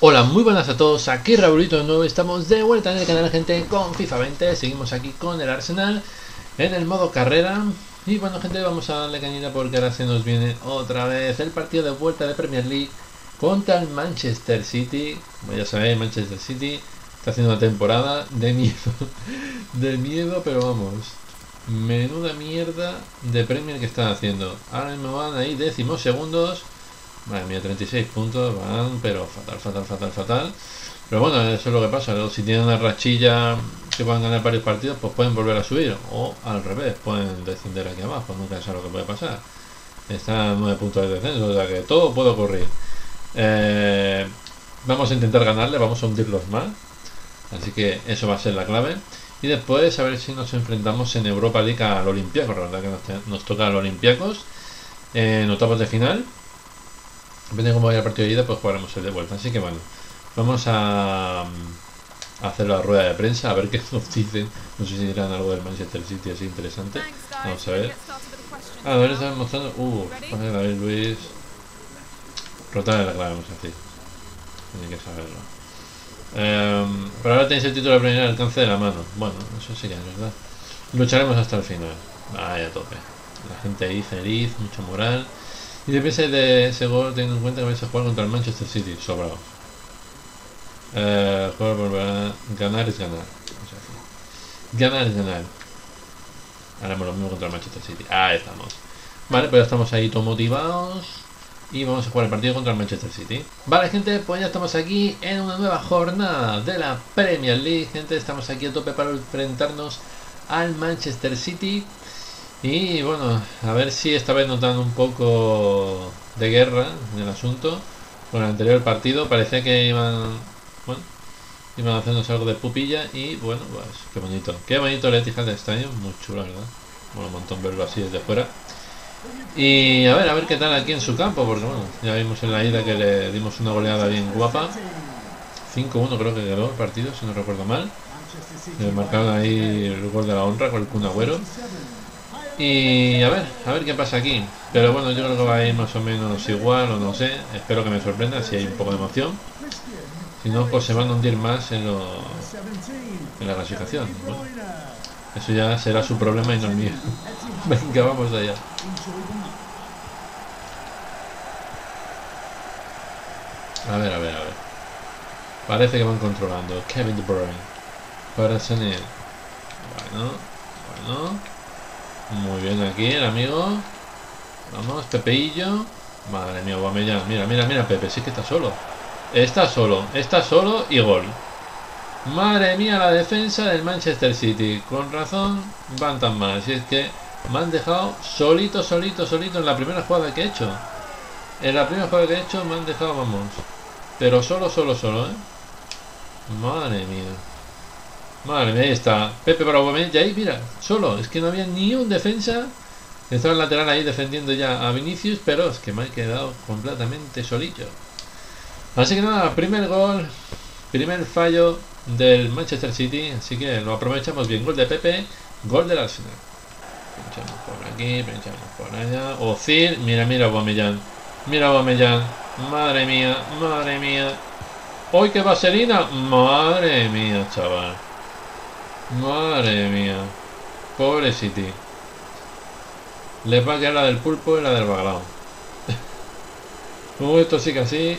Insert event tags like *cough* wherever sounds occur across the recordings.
Hola, muy buenas a todos, aquí Raulito de nuevo, estamos de vuelta en el canal gente con FIFA 20, seguimos aquí con el Arsenal en el modo carrera y bueno gente vamos a darle cañita porque ahora se nos viene otra vez el partido de vuelta de Premier League contra el Manchester City, como ya sabéis Manchester City está haciendo una temporada de miedo, *laughs* de miedo pero vamos, menuda mierda de Premier que están haciendo, ahora me van ahí décimos segundos Madre mía, 36 puntos, van, pero fatal, fatal, fatal, fatal. Pero bueno, eso es lo que pasa. Si tienen una rachilla que puedan ganar varios partidos, pues pueden volver a subir. O al revés, pueden descender aquí abajo. Nunca sabe lo que puede pasar. Está a 9 puntos de descenso, o sea que todo puede ocurrir. Eh, vamos a intentar ganarle, vamos a hundirlos más. Así que eso va a ser la clave. Y después a ver si nos enfrentamos en Europa League al Olympiacos. La verdad que nos, nos toca al Olympiacos en octavos de final. Depende de cómo vaya el partido de ida, pues jugaremos el de vuelta. Así que bueno, vamos a, hacer la rueda de prensa, a ver qué nos dicen. No sé si dirán algo del Manchester City así interesante. Vamos a ver. Ah, a ver, están mostrando. Uh, ver Luis. Rotar la clave, vamos a decir. Tiene que saberlo. Um, pero ahora tenéis el título de primera al alcance de la mano. Bueno, eso sí que es verdad. Lucharemos hasta el final. Vaya tope. La gente ahí feliz, mucho moral. Y depende de ese gol teniendo en cuenta que vais a jugar contra el Manchester City, sobrado. Eh, jugar por ganar es ganar. ganar es ganar. Haremos lo mismo contra el Manchester City. Ahí estamos. Vale, pues ya estamos ahí todos motivados. Y vamos a jugar el partido contra el Manchester City. Vale, gente, pues ya estamos aquí en una nueva jornada de la Premier League. Gente, estamos aquí a tope para enfrentarnos al Manchester City. Y bueno, a ver si esta vez nos dan un poco de guerra en el asunto. Con el anterior partido parecía que iban, bueno, iban haciéndose algo de pupilla y bueno, pues qué bonito. Qué bonito el Etihad de este año, muy chulo, ¿verdad? Bueno, un montón verlo así desde fuera. Y a ver, a ver qué tal aquí en su campo, porque bueno, ya vimos en la ida que le dimos una goleada bien guapa. 5-1 creo que quedó el partido, si no recuerdo mal. Le marcaron ahí el gol de la honra con el Kun Agüero. Y a ver, a ver qué pasa aquí. Pero bueno, yo creo que va a ir más o menos igual, o no sé. Espero que me sorprenda si hay un poco de emoción. Si no, pues se van a hundir más en, lo, en la clasificación. eso ya será su problema y no el mío. *laughs* Venga, vamos allá. A ver, a ver, a ver. Parece que van controlando. Kevin De Bruyne. Para Sané. Bueno, bueno. Muy bien aquí el amigo. Vamos, Pepeillo. Madre mía, Guamellán. Mira, mira, mira, Pepe, sí que está solo. Está solo, está solo y gol. Madre mía, la defensa del Manchester City. Con razón van tan mal. Si es que me han dejado solito, solito, solito en la primera jugada que he hecho. En la primera jugada que he hecho me han dejado, vamos. Pero solo, solo, solo, ¿eh? Madre mía. Madre mía, ahí está. Pepe para ya ahí, mira, solo. Es que no había ni un defensa. Estaba el lateral ahí defendiendo ya a Vinicius, pero es que me ha quedado completamente solillo. Así que nada, primer gol, primer fallo del Manchester City, así que lo aprovechamos bien. Gol de Pepe, gol del Arsenal. Pinchamos por aquí, pinchamos por allá. Ozil, mira, mira Aubameyang. Mira Aubameyang. Madre mía, madre mía. Hoy que vaselina, madre mía, chaval. Madre mía. Pobre City. Les va a quedar la del pulpo y la del baglao. Como esto sí que así.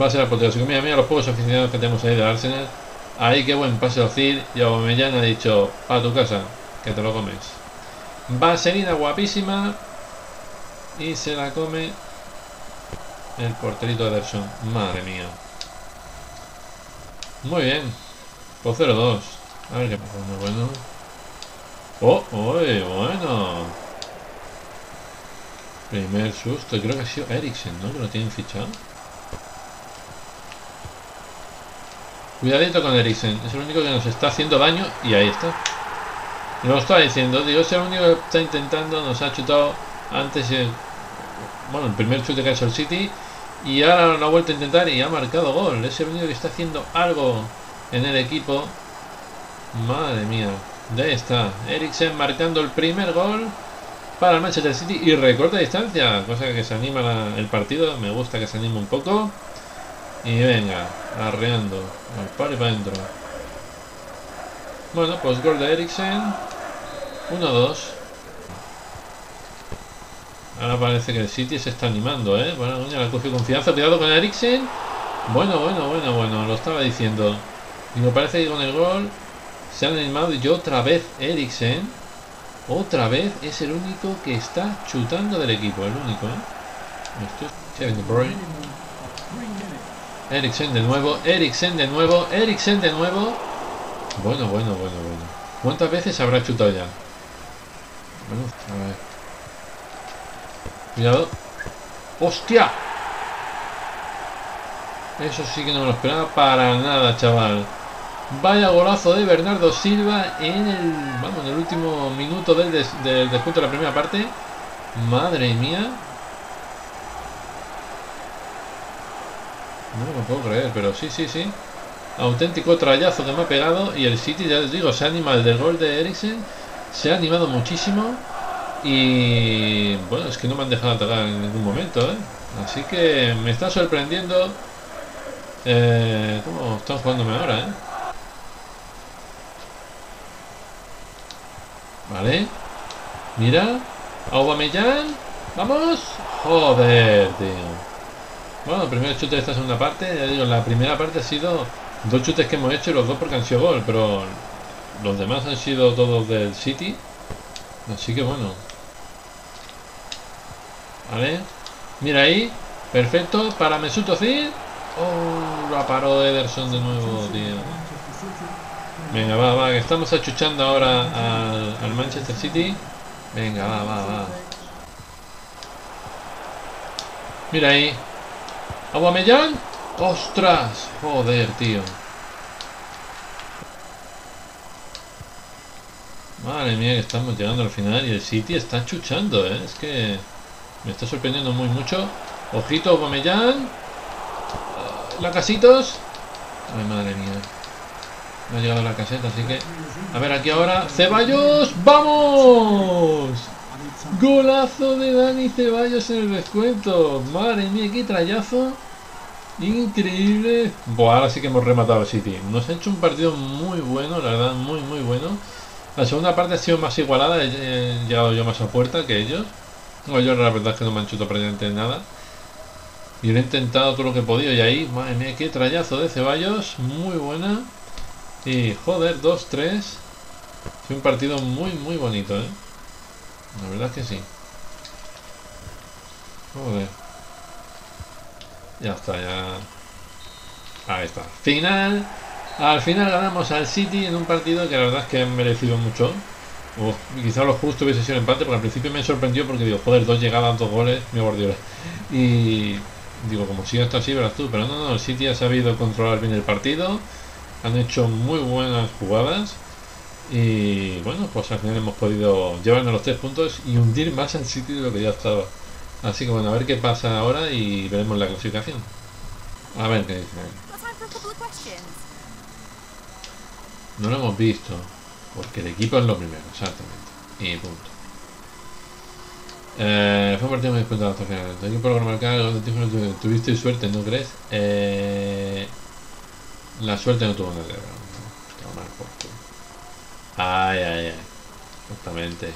Va a ser apoteósico. Mira, mira los pocos aficionados que tenemos ahí del Arsenal. Ahí qué buen pase Ocil. Y Aubameyang ha dicho, a tu casa, que te lo comes. Vaselina guapísima. Y se la come el porterito de Ederson. Madre mía. Muy bien. Por 0-2. A ver qué pasa, muy bueno. ¡Oh! ¡Uy! Bueno. Primer susto. Creo que ha sido Eriksen, ¿no? Que lo tienen fichado. Cuidadito con Eriksen. Es el único que nos está haciendo daño. Y ahí está. Lo estaba diciendo. Digo, es el único que está intentando. Nos ha chutado antes el... Bueno, el primer chute que ha hecho el City. Y ahora lo ha vuelto a intentar y ha marcado gol. Es el único que está haciendo algo en el equipo. Madre mía. De ahí está. Eriksen marcando el primer gol para el Manchester City y recorta distancia. Cosa que se anima el partido. Me gusta que se anime un poco. Y venga, arreando. Al par y para adentro. Bueno, pues gol de Eriksen. 1-2. Ahora parece que el City se está animando, ¿eh? Bueno, coño, la cogido confianza. Cuidado con Eriksen. Bueno, bueno, bueno, bueno. Lo estaba diciendo. Y me parece que con el gol se han animado. Y otra vez Eriksen. Otra vez es el único que está chutando del equipo. El único, ¿eh? Eriksen de nuevo. Eriksen de nuevo. Eriksen de nuevo. Bueno, bueno, bueno, bueno. ¿Cuántas veces habrá chutado ya? Bueno, a ver. Cuidado. ¡Hostia! Eso sí que no me lo esperaba para nada, chaval. Vaya golazo de Bernardo Silva en el, último minuto del, del descuento de la primera parte. Madre mía. No me lo puedo creer, pero sí, sí, sí. Auténtico trayazo que me ha pegado. Y el City, ya les digo, se anima el del gol de Eriksen. Se ha animado muchísimo. Y bueno, es que no me han dejado atacar en ningún momento, ¿eh? Así que me está sorprendiendo eh, cómo están jugándome ahora, ¿eh? Vale. Mira. Aubameyang. Vamos. Joder, tío. Bueno, el primer chute de esta segunda parte, la primera parte ha sido dos chutes que hemos hecho y los dos porque han sido gol, pero los demás han sido todos del City. Así que bueno. Vale. Mira ahí. Perfecto. Para Mesut Özil. Oh, la paró Ederson de nuevo, tío. Venga, va, va, que estamos achuchando ahora al, Manchester City. Venga, va, va, va. Mira ahí. ¿Aguamellán? ¡Ostras! Joder, tío. Madre mía, que estamos llegando al final y el City está chuchando, ¿eh? Es que me está sorprendiendo muy mucho. Ojito, Aubameyang. Ah, La casitos. Ay, madre mía. Me ha llegado la caseta, así que... A ver, aquí ahora... ¡Ceballos! ¡Vamos! Golazo de Dani Ceballos en el descuento. Madre mía, qué trayazo. Increíble. Buah, ahora sí que hemos rematado el City. Nos ha hecho un partido muy bueno, la verdad, muy, muy bueno. La segunda parte ha sido más igualada. He llegado yo más a puerta que ellos. No, yo la verdad es que no me han chuto prácticamente nada. Y he intentado todo lo que he podido. Y ahí, madre mía, qué trayazo de Ceballos. Muy buena. Y joder, 2-3. Fue un partido muy, muy bonito, ¿eh? La verdad es que sí. Joder. Ya está, ya. Ahí está. Final. Al final ganamos al City en un partido que la verdad es que han merecido mucho. O quizá lo justo hubiese sido el empate, porque al principio me sorprendió porque digo, joder, dos llegadas, dos goles, mi Guardiola. Y digo, como si esto así, verás tú. Pero no, no, el City ha sabido controlar bien el partido. Han hecho muy buenas jugadas. Y bueno, pues al final hemos podido llevarnos los tres puntos y hundir más al City de lo que ya estaba. Así que bueno, a ver qué pasa ahora y veremos la clasificación. A ver qué dice. No lo hemos visto, porque el equipo es lo primero, exactamente. Y punto. Eh, fue un partido muy disputado hasta el final. El equipo logró marcar, tuviste suerte, ¿no crees? Eh, la suerte no tuvo nada que ver. Ay, ay, ay. Exactamente.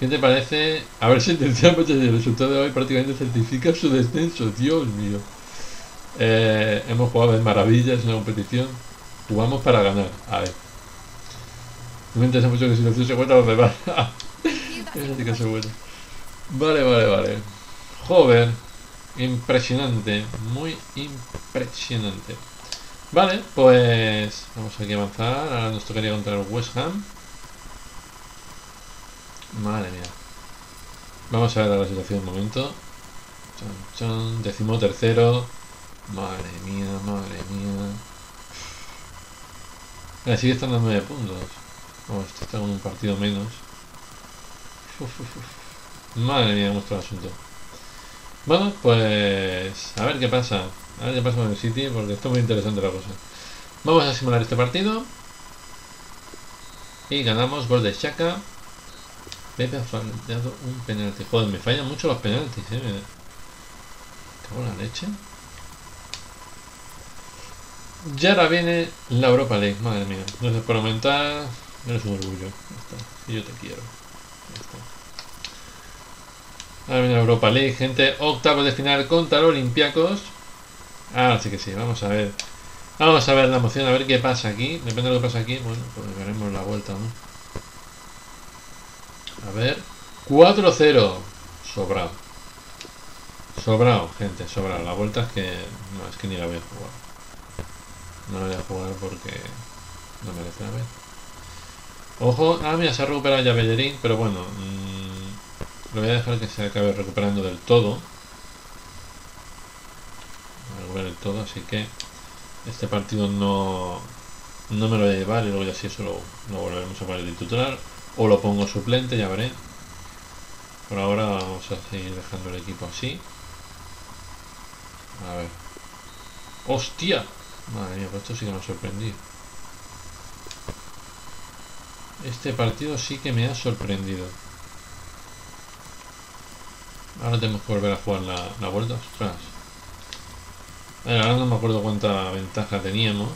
¿Qué te parece? A ver si sentenciamos el resultado de hoy prácticamente certifica su descenso. Dios mío. Eh, hemos jugado de maravillas en la competición. Jugamos para ganar. A ver. No me interesa mucho que si se cuenta los demás. *laughs* Eso sí que bueno. Vale, vale, vale. Joder. Impresionante. Muy impresionante. Vale, pues vamos aquí a avanzar. Ahora nos tocaría contra el West Ham. Madre mía. Vamos a ver la situación un momento. Chon, chon. Décimo tercero. Madre mía, madre mía. Mira, sigue estando a 9 puntos. Oh, este está con un partido menos. Madre mía, nuestro asunto. Bueno, pues a ver qué pasa. A ver qué pasa con el City, porque está muy interesante la cosa. Vamos a simular este partido. Y ganamos gol de Shaka. Pepe ha fallado un penalti. Joder, me fallan mucho los penaltis, eh. Me cago la leche. Y ahora viene la Europa League, madre mía. Entonces por aumentar, eres un orgullo. Y yo te quiero. Ahora viene Europa League, gente. Octavos de final contra los Olympiacos. Ahora sí que sí, vamos a ver. Vamos a ver la emoción, a ver qué pasa aquí. Depende de lo que pasa aquí, bueno, pues veremos la vuelta, ¿no? A ver. 4-0. Sobrado. Sobrado, gente, sobrado. La vuelta es que... No, es que ni la voy a jugar. No la voy a jugar porque... No merece la pena. Ojo, ah, mira, se ha recuperado ya Bellerín, pero bueno... Mmm, lo voy a dejar que se acabe recuperando del todo. Recuperar del todo, así que... Este partido no... No me lo voy a llevar y luego ya si eso lo, lo volveremos a poner de titular. O lo pongo suplente, ya veré. Por ahora vamos a seguir dejando el equipo así. A ver. ¡Hostia! Madre mía, pues esto sí que me ha sorprendido. Este partido sí que me ha sorprendido. Ahora tenemos que volver a jugar la, la vuelta. Ostras. ahora no me acuerdo cuánta ventaja teníamos.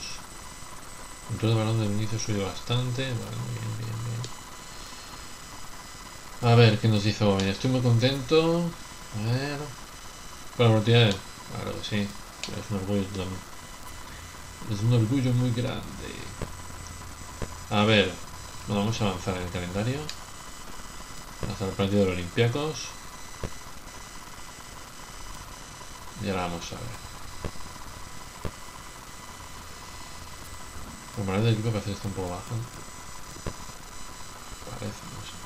Control de balón del inicio subido bastante. Bueno, bien, bien, bien. A ver, ¿qué nos dice hoy? Estoy muy contento. A ver. Con la oportunidad Claro que sí. Es un orgullo también. Es un orgullo muy grande. A ver. Vamos a avanzar en el calendario. Hasta el partido de los Olympiacos. Y ahora vamos a ver. La moral del equipo que está un poco baja. Parece, no sé.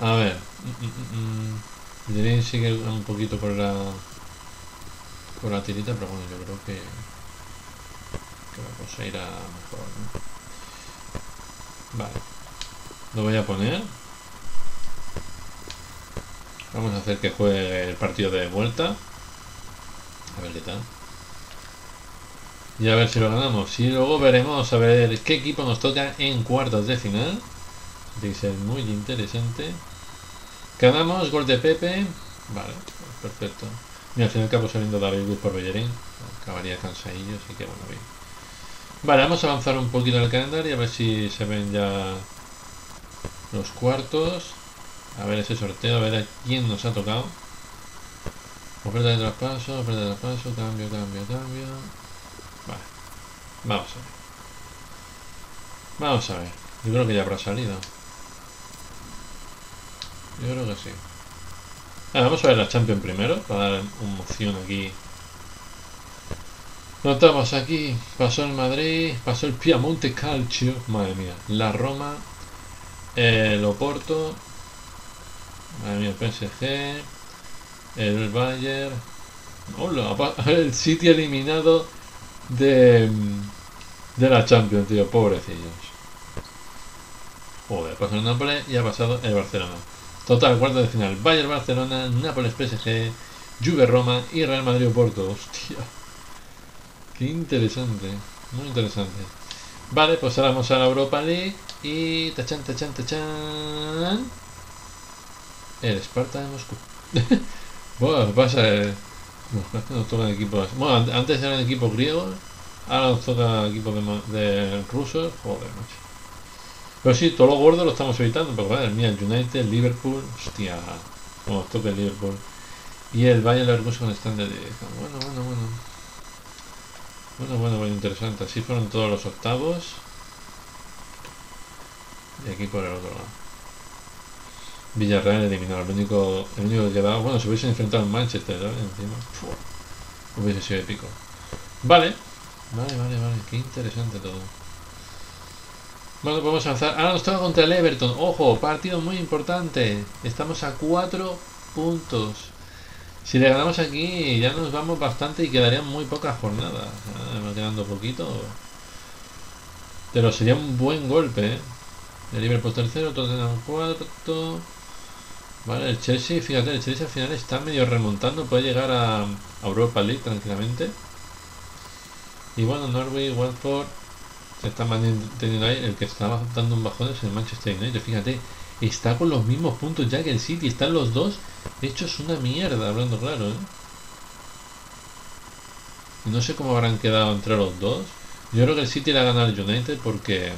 A ver. Mm, mm, mm, Debería sigue un poquito por la por la tirita, pero bueno, yo creo que, que la cosa irá mejor. ¿no? Vale. Lo voy a poner. Vamos a hacer que juegue el partido de vuelta. A ver qué tal. Y a ver si lo ganamos. Y luego veremos a ver qué equipo nos toca en cuartos de final. Ser muy interesante. Ganamos, gol de Pepe. Vale, perfecto. Y al final acabo saliendo David Luis por Bellerín. Acabaría cansadillo, así que bueno, bien. Vale, vamos a avanzar un poquito en el calendario a ver si se ven ya los cuartos. A ver ese sorteo, a ver a quién nos ha tocado. Oferta de traspaso, oferta de traspaso, cambio, cambio, cambio. Vale, vamos a ver. Vamos a ver. Yo creo que ya habrá salido. Yo creo que sí. Vamos a ver la Champions primero, para dar emoción aquí. Notamos aquí, pasó el Madrid, pasó el Piamonte Calcio, madre mía, la Roma, el Oporto, el PSG, el Bayern, hola, el City eliminado de, de la Champions, tío, pobrecillos. Joder, pasó el Nápoles y ha pasado el Barcelona. Total, cuarto de final. Bayern Barcelona, Nápoles PSG, Juve Roma y Real Madrid Porto. Hostia. Qué interesante. Muy interesante. Vale, pues ahora vamos a la Europa League y tachan, tachan, tachan. El Sparta de Moscú. *laughs* bueno, pasa. Eh. Nos tocan equipos. Bueno, antes eran equipos griegos, ahora nos toca equipos de, de rusos. Joder, macho. Pero sí, todo lo gordo lo estamos evitando, pero bueno, mira, el United, Liverpool, hostia, como toque el Liverpool. Y el Bayern Leverkusen están de Bueno, bueno, bueno. Bueno, bueno, muy interesante. Así fueron todos los octavos. Y aquí por el otro lado. Villarreal eliminado. El único, el único que quedaba. Bueno, se hubiesen enfrentado en Manchester, ¿sabes? Encima. Hubiese sido épico. Vale. Vale, vale, vale. Qué interesante todo. Bueno, podemos avanzar. Ahora nos toca contra el Everton. Ojo, partido muy importante. Estamos a 4 puntos. Si le ganamos aquí ya nos vamos bastante y quedarían muy pocas jornadas. Va quedando poquito. Pero sería un buen golpe. ¿eh? El Liverpool tercero, Tottenham cuarto. Vale, el Chelsea, fíjate, el Chelsea al final está medio remontando. Puede llegar a, Europa League tranquilamente. Y bueno, Norwich, Watford, está manteniendo ahí. El que estaba dando un bajón es el Manchester United. Fíjate, está con los mismos puntos ya que el City. Están los dos hechos una mierda, hablando claro. ¿eh? No sé cómo habrán quedado entre los dos. Yo creo que el City le ha ganado al United porque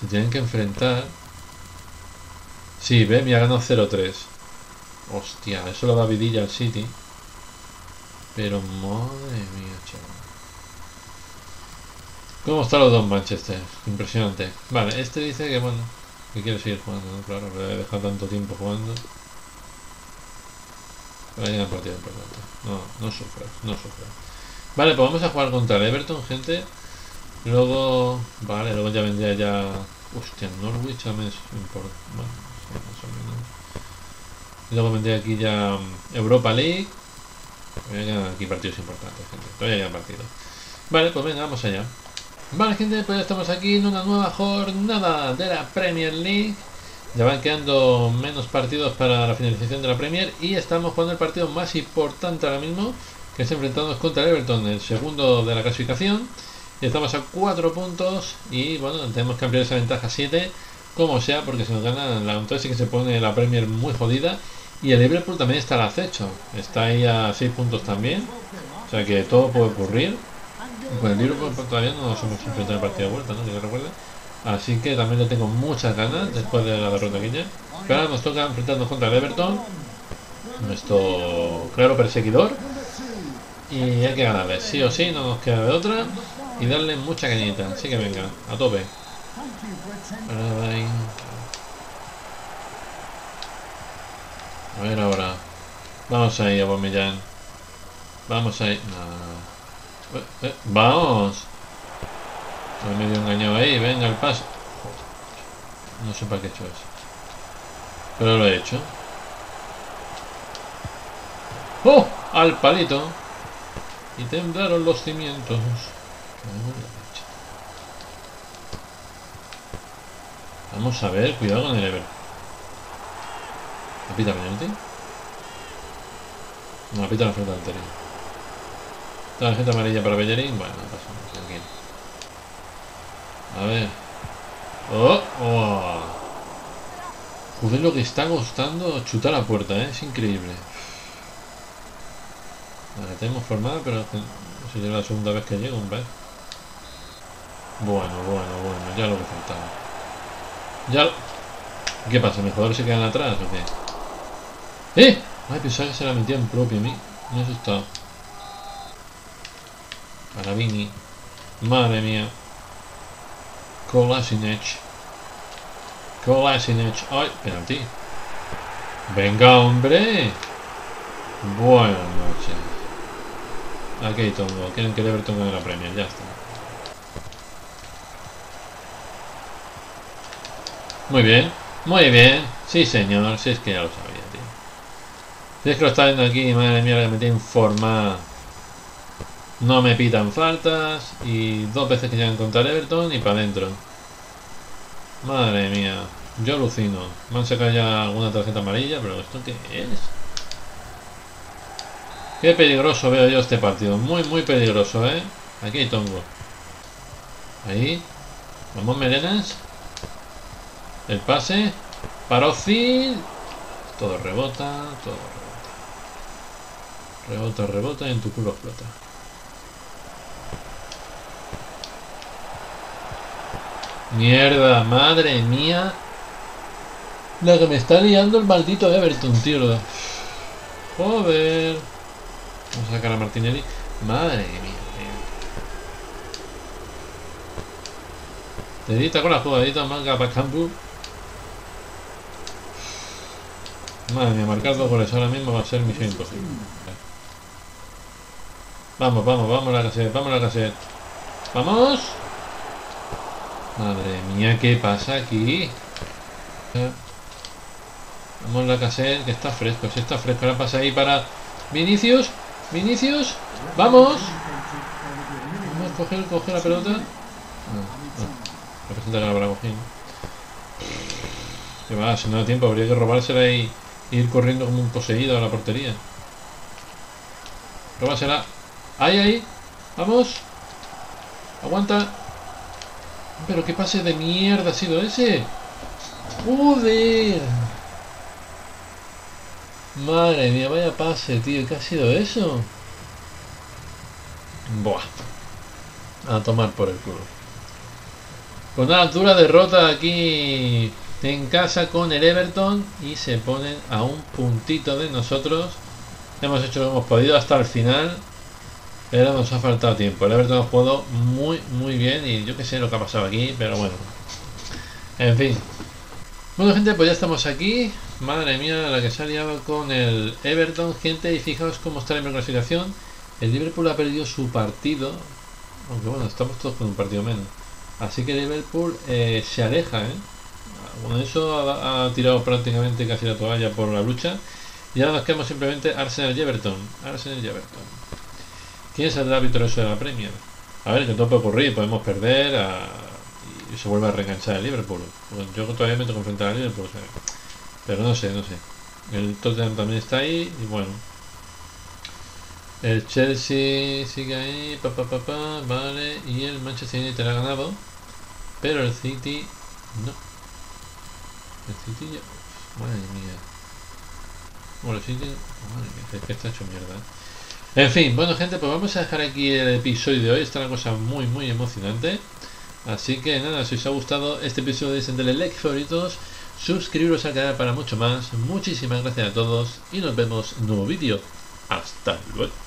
se tienen que enfrentar. Sí, ha ganado 0-3. Hostia, eso lo da vidilla al City. Pero madre mía, chaval. ¿Cómo están los dos Manchester? Impresionante. Vale, este dice que bueno, que quiere seguir jugando, ¿no? Claro, le he dejado tanto tiempo jugando. Pero hay una partida importante. No, no sufra, no sufra. Vale, pues vamos a jugar contra el Everton, gente. Luego, vale, luego ya vendría ya... Hostia, Norwich también es importante. Bueno, más o menos. Y luego vendría aquí ya mm, Europa League. Quedan aquí partidos importantes, gente. Todavía quedan partidos. Vale, pues venga, vamos allá. Vale, gente, pues ya estamos aquí en una nueva jornada de la Premier League. Ya van quedando menos partidos para la finalización de la Premier y estamos jugando el partido más importante ahora mismo, que es enfrentarnos contra el Everton, el segundo de la clasificación. Y estamos a 4 puntos y bueno, tenemos que ampliar esa ventaja a 7, como sea, porque si nos ganan, la, sí que se pone la Premier muy jodida. Y el Liverpool también está al acecho, está ahí a 6 puntos también, o sea que todo puede ocurrir. Pues el Liverpool todavía no nos hemos enfrentado en partido de vuelta, ¿no? Que. Así que también le tengo muchas ganas después de la derrota aquella. Pero ahora nos toca enfrentarnos contra el Everton, nuestro claro perseguidor. Y hay que ganarle, sí o sí, no nos queda de otra. Y darle mucha cañita, así que venga, a tope. A ver ahora. Vamos ahí, Abomellán. Vamos ahí. No. Eh, eh, vamos. He medio engañado ahí, venga el paso. No sé para qué he hecho eso. Pero lo he hecho. ¡Oh! Al palito. Y temblaron los cimientos. Vamos a ver, cuidado con el Ever. ¿Apita penalti? No, apita la falta anterior. Tarjeta amarilla para Bellerín. Bueno, no pasa tranquilo. A ver. ¡Oh! ¡Oh! Joder, lo que está costando chutar la puerta, ¿eh? Es increíble. La tenemos formada, pero sé, la segunda vez que llego, hombre. Bueno, bueno, bueno, ya lo que faltaba. Ya... ¿Qué pasa? ¿Mis jugadores se quedan atrás o qué? ¡Eh! Ay, pensaba que se la metía en propio a mí. Me he asustado. Para Vini. Madre mía. Kolasinac. Kolasinac. ¡Ay! Penalti. ¡Venga, hombre! Buenas noches. Aquí tongo. Quieren que Everton gane la Premier. Ya está. Muy bien, muy bien. Sí, señor, si es que ya lo sabía, tío. Si es que lo está viendo aquí, madre mía, que me tiene informado. No me pitan faltas y dos veces que llegan contra Everton y para adentro. Madre mía, yo alucino. Me han sacado ya alguna tarjeta amarilla, pero ¿esto qué es? Qué peligroso veo yo este partido. Muy, muy peligroso, ¿eh? Aquí hay tongo. Ahí. Vamos, Melenas. El pase. Parocil. Todo rebota, todo rebota. Rebota, rebota y en tu culo explota. Mierda, madre mía. La que me está liando el maldito Everton, tío. Joder. Vamos a sacar a Martinelli. Madre mía. Te con la jugadita manga para campo. Madre mía, marcar dos goles ahora mismo va a ser misión imposible. Vamos, vamos, vamos a la cassette, vamos a la cassette. ¡Vamos! Madre mía, ¿qué pasa aquí? Vamos a la cassette, que está fresco, si está fresco. Ahora pasa ahí para Vinicius. Vinicius. ¡Vamos! Vamos a coger, la pelota. Ah, Representa que la habrá cogido. Que va, si no da tiempo, habría que robársela y ir corriendo como un poseído a la portería. Róbasela. ¡Ahí, ahí! ¡Vamos! ¡Aguanta! ¿Pero qué pase de mierda ha sido ese? ¡Joder! Madre mía, vaya pase, tío. ¿Qué ha sido eso? Buah. A tomar por el culo. Con una dura derrota aquí en casa con el Everton y se ponen a un puntito de nosotros. Hemos hecho lo que hemos podido hasta el final, pero nos ha faltado tiempo. El Everton ha jugado muy, muy bien y yo que sé lo que ha pasado aquí, pero bueno. En fin. Bueno gente, pues ya estamos aquí. Madre mía, la que se ha liado con el Everton, gente, y fijaos cómo está la clasificación. El Liverpool ha perdido su partido, aunque bueno, estamos todos con un partido menos. Así que Liverpool eh, se aleja, ¿eh? Con eso ha, tirado prácticamente casi la toalla por la lucha. Y ahora nos quedamos simplemente Arsenal y Everton. Arsenal y Everton. ¿Quién saldrá victorioso de la Premier? A ver, que todo puede ocurrir, podemos perder y se vuelve a reenganchar el Liverpool. Yo todavía me tengo que enfrentar al Liverpool, pero no sé, no sé. El Tottenham también está ahí y bueno. El Chelsea sigue ahí, pa, pa, vale, y el Manchester United ha ganado, pero el City no. Madre mía. Bueno, el madre mía, está hecho mierda. En fin, bueno gente, pues vamos a dejar aquí el episodio de hoy, está una cosa muy muy emocionante. Así que nada, si os ha gustado este episodio, de like favoritos, suscribiros al canal para mucho más. Muchísimas gracias a todos y nos vemos en un nuevo vídeo. Hasta luego.